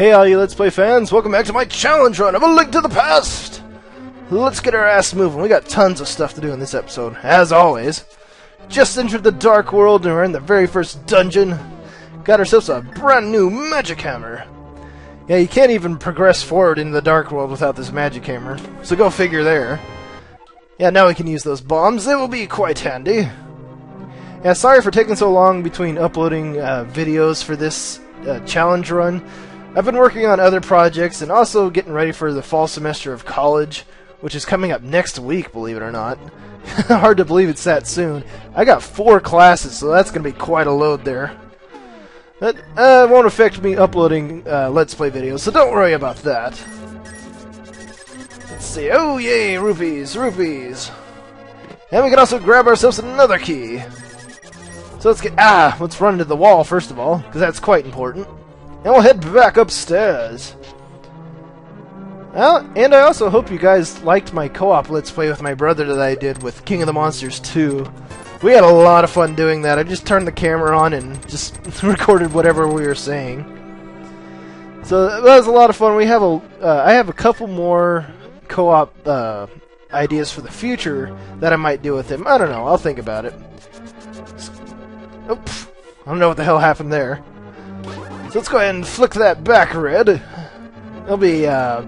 Hey all you Let's Play fans, welcome back to my challenge run of A Link to the Past! Let's get our ass moving, we got tons of stuff to do in this episode, as always. Just entered the Dark World and we're in the very first dungeon. Got ourselves a brand new magic hammer. Yeah, you can't even progress forward into the Dark World without this magic hammer, so go figure there. Yeah, now we can use those bombs, they will be quite handy. Yeah, sorry for taking so long between uploading uh, videos for this uh, challenge run. I've been working on other projects and also getting ready for the fall semester of college, which is coming up next week, believe it or not. Hard to believe it's that soon. I got four classes, so that's going to be quite a load there. That uh, won't affect me uploading uh, Let's Play videos, so don't worry about that. Let's see. Oh, yay, rupees, rupees. And we can also grab ourselves another key. So let's get... Ah, let's run into the wall, first of all, because that's quite important. And we'll head back upstairs. Well, and I also hope you guys liked my co-op Let's Play with my brother that I did with King of the Monsters 2. We had a lot of fun doing that. I just turned the camera on and just recorded whatever we were saying. So that was a lot of fun. We have a, uh, I have a couple more co-op uh, ideas for the future that I might do with him. I don't know. I'll think about it. Oh, I don't know what the hell happened there. So let's go ahead and flick that back red. It'll be uh,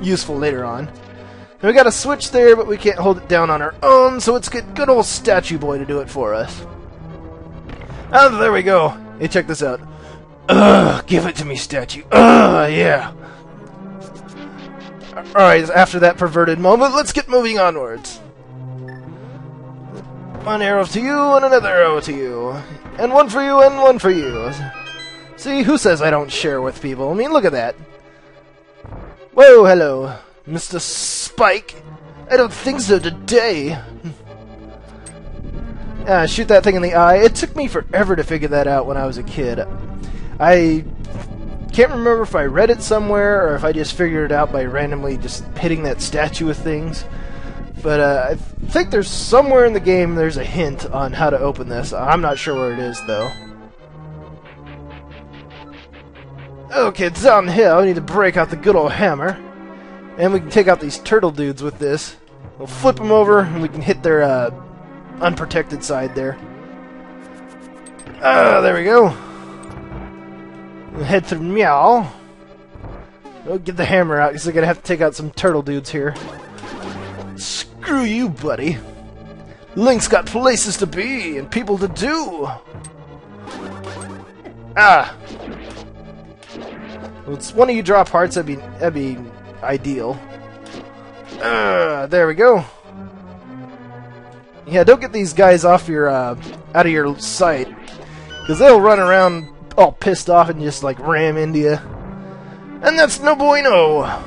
useful later on. And we got a switch there, but we can't hold it down on our own, so let's get good old Statue Boy to do it for us. Oh, there we go. Hey, check this out. Ugh, give it to me, Statue. Ugh, yeah. Alright, after that perverted moment, let's get moving onwards. One arrow to you, and another arrow to you. And one for you, and one for you. See, who says I don't share with people? I mean, look at that. Whoa, hello, Mr. Spike. I don't think so today. Ah, shoot that thing in the eye. It took me forever to figure that out when I was a kid. I can't remember if I read it somewhere or if I just figured it out by randomly just hitting that statue with things. But uh, I think there's somewhere in the game there's a hint on how to open this. I'm not sure where it is, though. Okay, down here, I need to break out the good old hammer. And we can take out these turtle dudes with this. We'll flip them over, and we can hit their uh, unprotected side there. Ah, there we go. We'll head through Meow. We'll get the hammer out, because I'm going to have to take out some turtle dudes here. Screw you, buddy. Link's got places to be, and people to do. Ah, it's one of you drop hearts, that'd be that'd be ideal. Uh, there we go. Yeah, don't get these guys off your uh, out of your sight, because they'll run around all pissed off and just like ram into you, and that's no bueno.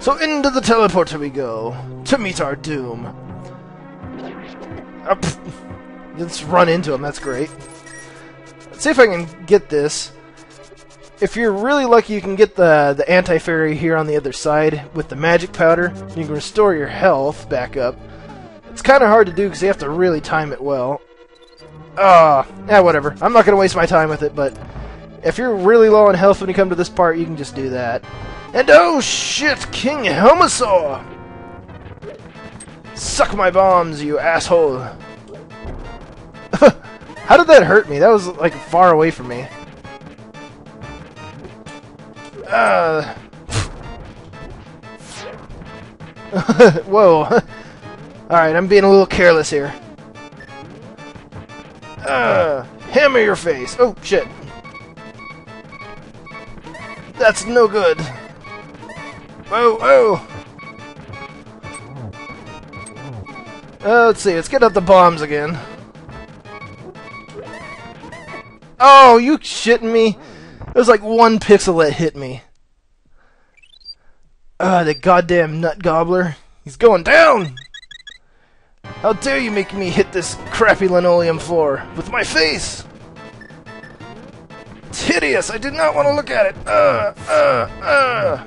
So into the teleporter we go to meet our doom. Uh, let's run into him. That's great. Let's see if I can get this if you're really lucky, you can get the the anti-fairy here on the other side with the magic powder. You can restore your health back up. It's kind of hard to do because you have to really time it well. Ah, uh, yeah, whatever. I'm not going to waste my time with it, but if you're really low on health when you come to this part, you can just do that. And oh shit, King Helmasaur! Suck my bombs, you asshole! How did that hurt me? That was like far away from me. Uh. Whoa. Alright, I'm being a little careless here. Uh, hammer your face. Oh, shit. That's no good. Whoa, whoa. Uh, let's see, let's get up the bombs again. Oh, you shitting me? Was like one pixel that hit me. Ah, the goddamn nut gobbler. He's going down! How dare you make me hit this crappy linoleum floor with my face! It's hideous! I did not want to look at it! Uh, uh, uh.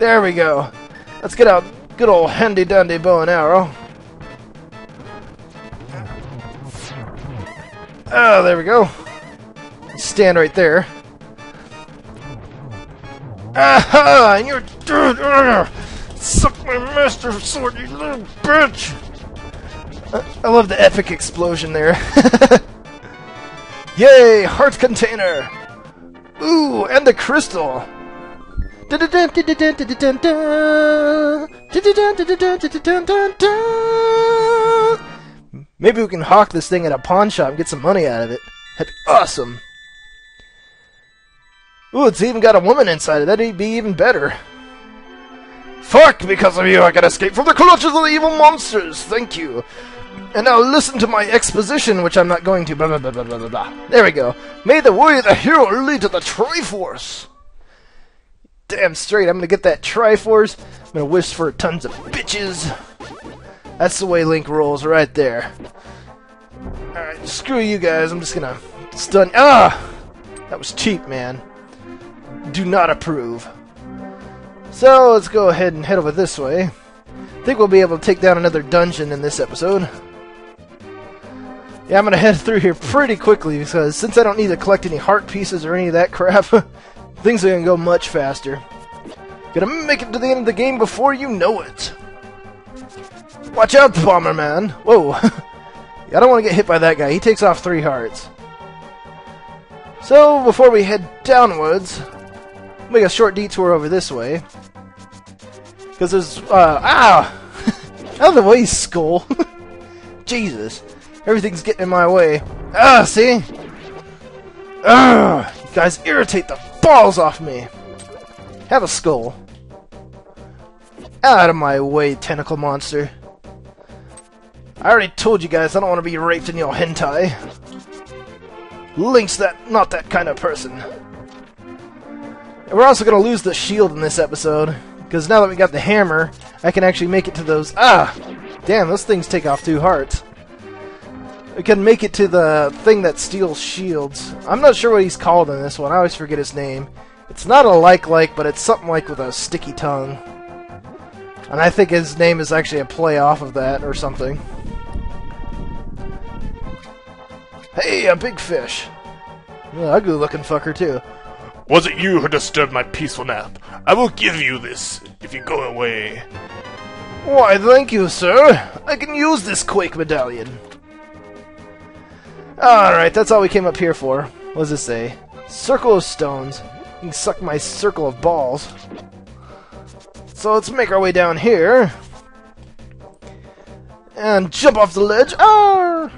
There we go. Let's get out good old handy dandy bow and arrow. Oh, there we go stand right there. Aha! And you're... Uh, suck my master sword, you little bitch! I love the epic explosion there. Yay! Heart container! Ooh, and the crystal! Maybe we can hawk this thing at a pawn shop and get some money out of it. That'd be awesome. Ooh, it's even got a woman inside it. That'd be even better. Fuck! Because of you, I can escape from the clutches of the evil monsters. Thank you. And now listen to my exposition, which I'm not going to. Blah, blah, blah, blah, blah, blah. There we go. May the of the hero lead to the Triforce. Damn straight, I'm gonna get that Triforce. I'm gonna wish for tons of bitches. That's the way Link rolls, right there. Alright, screw you guys. I'm just gonna stun. Ah! That was cheap, man. Do not approve. So, let's go ahead and head over this way. I think we'll be able to take down another dungeon in this episode. Yeah, I'm gonna head through here pretty quickly because since I don't need to collect any heart pieces or any of that crap, things are gonna go much faster. Gonna make it to the end of the game before you know it. Watch out, Bomberman! Whoa! I don't want to get hit by that guy. He takes off three hearts. So, before we head downwards, make a short detour over this way. Because there's, uh, ah! Out of the way, skull! Jesus. Everything's getting in my way. Ah, see? Ah, you guys irritate the balls off me. Have a skull. Out of my way, tentacle monster. I already told you guys I don't want to be raped in your hentai. Link's that not that kind of person. And we're also going to lose the shield in this episode, because now that we got the hammer, I can actually make it to those... Ah! Damn, those things take off two hearts. We can make it to the thing that steals shields. I'm not sure what he's called in this one. I always forget his name. It's not a like-like, but it's something like with a sticky tongue. And I think his name is actually a play off of that or something. Hey, a big fish. Ugly looking fucker, too. Was it you who disturbed my peaceful nap? I will give you this if you go away. Why, thank you, sir. I can use this Quake medallion. Alright, that's all we came up here for. What does it say? Circle of stones. You can suck my circle of balls. So let's make our way down here. And jump off the ledge. Ah!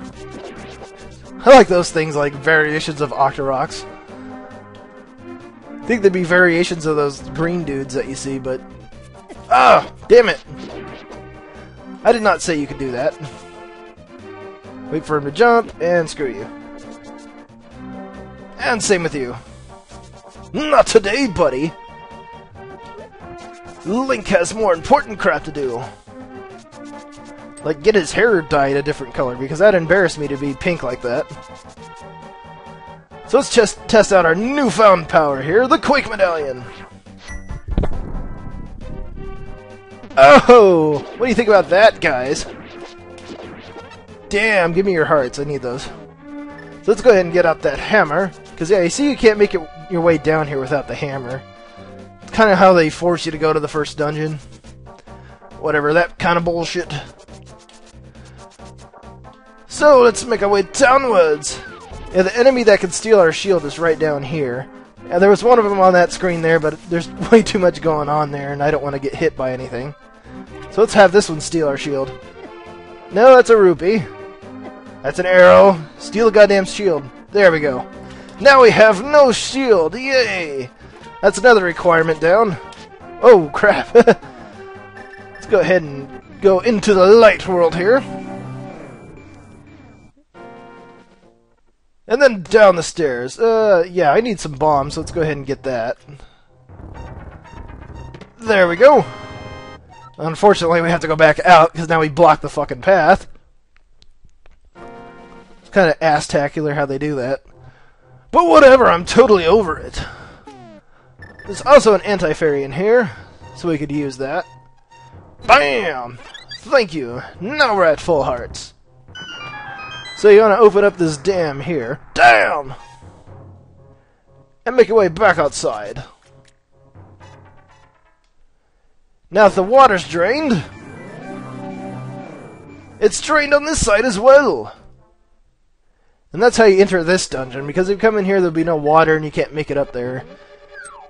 I like those things like variations of Octoroks. Think there'd be variations of those green dudes that you see, but... Ah! Damn it! I did not say you could do that. Wait for him to jump, and screw you. And same with you. Not today, buddy! Link has more important crap to do. Like, get his hair dyed a different color, because that embarrassed me to be pink like that. So let's just test out our newfound power here, the Quake Medallion! Oh! What do you think about that, guys? Damn, give me your hearts. I need those. So let's go ahead and get out that hammer. Because, yeah, you see you can't make it your way down here without the hammer. It's kind of how they force you to go to the first dungeon. Whatever, that kind of bullshit. So, let's make our way downwards. Yeah, the enemy that can steal our shield is right down here. Yeah, there was one of them on that screen there, but there's way too much going on there, and I don't want to get hit by anything. So let's have this one steal our shield. No, that's a rupee. That's an arrow. Steal a goddamn shield. There we go. Now we have no shield. Yay! That's another requirement down. Oh, crap. Let's go ahead and go into the light world here. And then down the stairs. Uh, yeah, I need some bombs, let's go ahead and get that. There we go. Unfortunately, we have to go back out, because now we blocked the fucking path. It's kind of ass-tacular how they do that. But whatever, I'm totally over it. There's also an anti-fairy in here, so we could use that. BAM! Thank you. Now we're at full hearts. So you want to open up this dam here. Damn! And make your way back outside. Now if the water's drained, it's drained on this side as well. And that's how you enter this dungeon, because if you come in here, there'll be no water and you can't make it up there.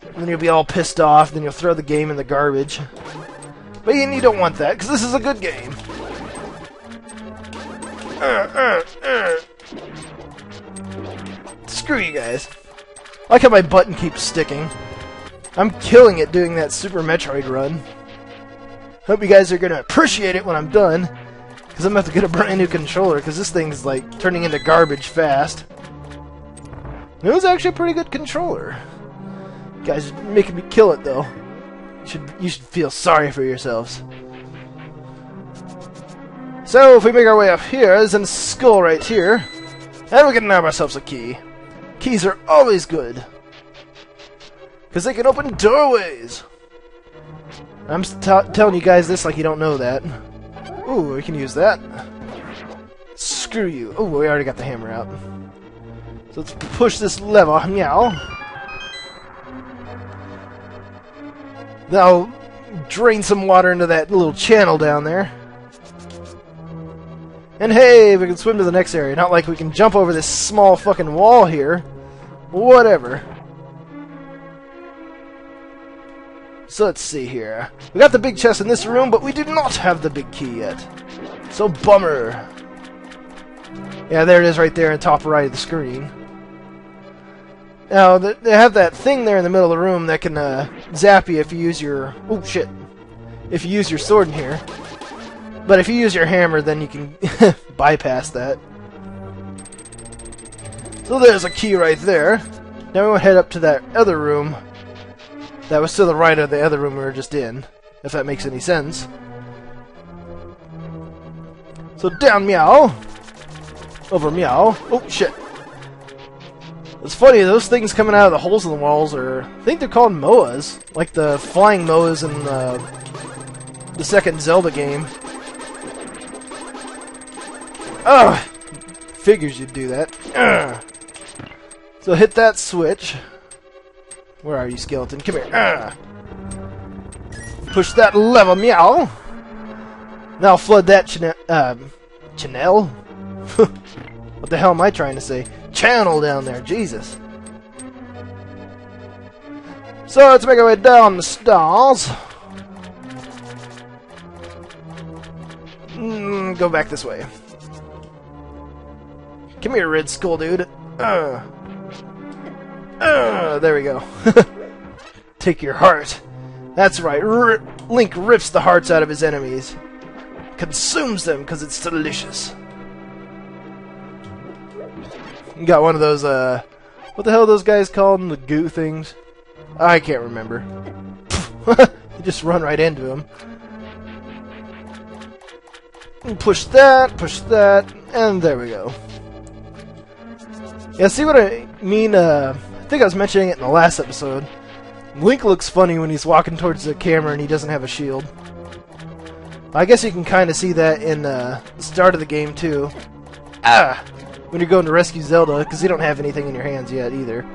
And then you'll be all pissed off, then you'll throw the game in the garbage. But you don't want that, because this is a good game. Uh, uh. Screw you guys. I like how my button keeps sticking. I'm killing it doing that Super Metroid run. Hope you guys are going to appreciate it when I'm done. Because I'm about to get a brand new controller, because this thing's, like, turning into garbage fast. It was actually a pretty good controller. You guys are making me kill it, though. You should, you should feel sorry for yourselves. So, if we make our way up here, there's a skull right here. And we can nab ourselves a key. Keys are always good. Because they can open doorways. I'm telling you guys this like you don't know that. Ooh, we can use that. Screw you. Oh, we already got the hammer out. So let's push this lever. Meow. Now, drain some water into that little channel down there. And hey, we can swim to the next area. Not like we can jump over this small fucking wall here. Whatever. So let's see here. We got the big chest in this room, but we do not have the big key yet. So bummer. Yeah, there it is right there in the top right of the screen. Now, they have that thing there in the middle of the room that can uh, zap you if you use your... Oh, shit. If you use your sword in here. But if you use your hammer, then you can bypass that. So there's a key right there. Now we will head up to that other room that was to the right of the other room we were just in, if that makes any sense. So down meow. Over meow. Oh shit. It's funny, those things coming out of the holes in the walls are I think they're called Moas. Like the flying Moas in the, the second Zelda game. Ugh! Figures you'd do that. So hit that switch. Where are you, skeleton? Come here. Push that lever, meow. Now flood that channel. Um, channel? what the hell am I trying to say? Channel down there, Jesus. So let's make our way down the stairs. Mm, go back this way. Come here, Red Skull dude. Uh. Uh, there we go. Take your heart. That's right. R Link rips the hearts out of his enemies. Consumes them because it's delicious. Got one of those, uh... What the hell those guys called? The goo things? I can't remember. just run right into them. Push that, push that, and there we go. Yeah, see what I mean? Uh, I think I was mentioning it in the last episode. Link looks funny when he's walking towards the camera and he doesn't have a shield. I guess you can kind of see that in uh, the start of the game, too. Ah! When you're going to rescue Zelda, because you don't have anything in your hands yet, either.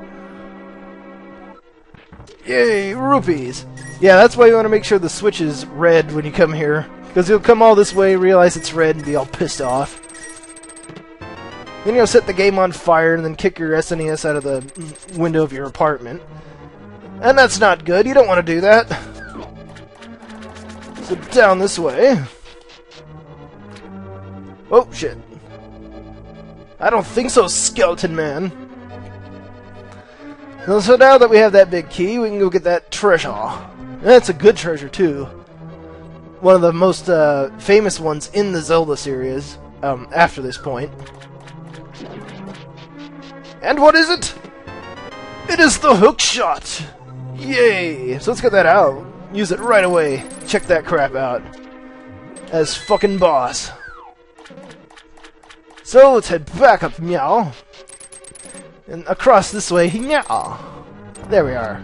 Yay, rupees! Yeah, that's why you want to make sure the switch is red when you come here. Because you'll come all this way, realize it's red, and be all pissed off. Then you'll set the game on fire and then kick your SNES out of the window of your apartment. And that's not good. You don't want to do that. So down this way. Oh, shit. I don't think so, Skeleton Man. So now that we have that big key, we can go get that treasure. That's a good treasure, too. One of the most uh, famous ones in the Zelda series, um, after this point. And what is it? It is the hook shot! Yay! So let's get that out. Use it right away. Check that crap out. As fucking boss. So let's head back up, meow. And across this way, meow. There we are.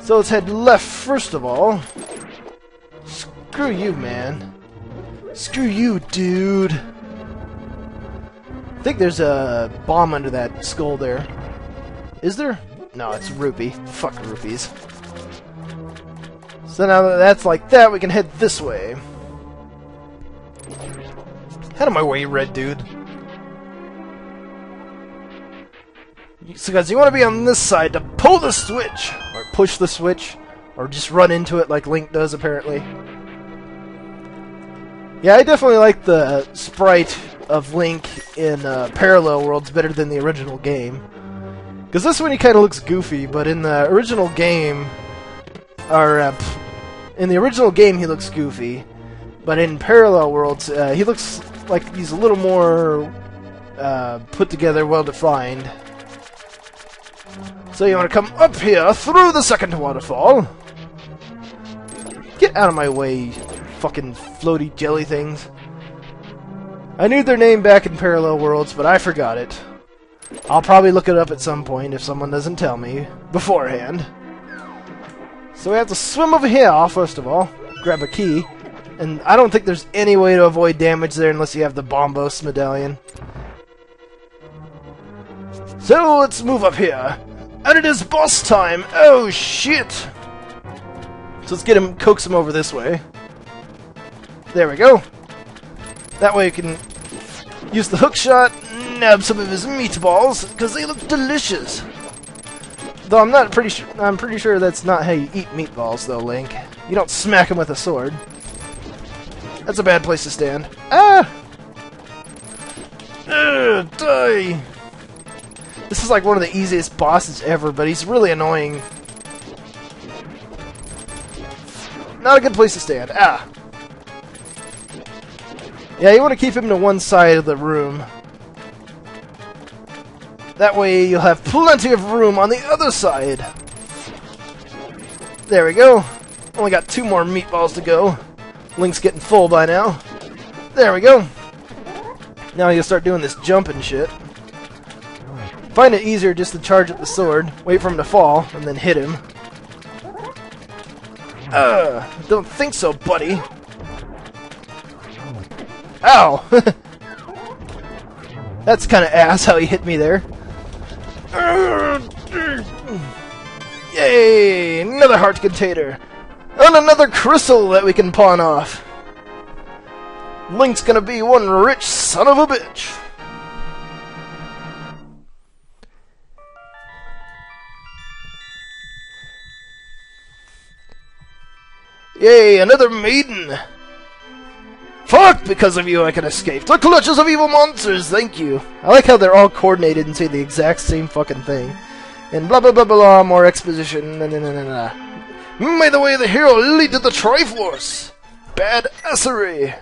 So let's head left first of all. Screw you, man. Screw you, dude think there's a bomb under that skull there. Is there? No, it's rupee. Fuck rupees. So now that that's like that, we can head this way. Out of my way, red dude. So guys, you want to be on this side to pull the switch, or push the switch, or just run into it like Link does, apparently. Yeah, I definitely like the uh, sprite of Link in uh, Parallel Worlds better than the original game. Because this one he kind of looks goofy, but in the original game, or uh, in the original game he looks goofy, but in Parallel Worlds uh, he looks like he's a little more uh, put together, well defined. So you want to come up here through the second waterfall. Get out of my way, fucking floaty jelly things. I knew their name back in Parallel Worlds, but I forgot it. I'll probably look it up at some point if someone doesn't tell me beforehand. So we have to swim over here, first of all. Grab a key. And I don't think there's any way to avoid damage there unless you have the Bombos medallion. So let's move up here. And it is boss time! Oh shit! So let's get him, coax him over this way. There we go. That way you can use the hook shot, nab some of his meatballs, because they look delicious. Though I'm not pretty sure, I'm pretty sure that's not how you eat meatballs, though, Link. You don't smack them with a sword. That's a bad place to stand. Ah! Ugh, die! This is like one of the easiest bosses ever, but he's really annoying. Not a good place to stand. Ah! Yeah, you want to keep him to one side of the room. That way you'll have plenty of room on the other side. There we go. Only got two more meatballs to go. Link's getting full by now. There we go. Now you'll start doing this jumping shit. Find it easier just to charge at the sword, wait for him to fall, and then hit him. Uh, don't think so, buddy. Ow! That's kind of ass how he hit me there. Yay! Another heart container! And another crystal that we can pawn off! Link's gonna be one rich son of a bitch! Yay, another maiden! Fuck! Because of you, I can escape the clutches of evil monsters. Thank you. I like how they're all coordinated and say the exact same fucking thing. And blah blah blah blah. More exposition. Nah, nah, nah, nah, nah. Hmm, May the way the hero lead to the Triforce. Bad assery.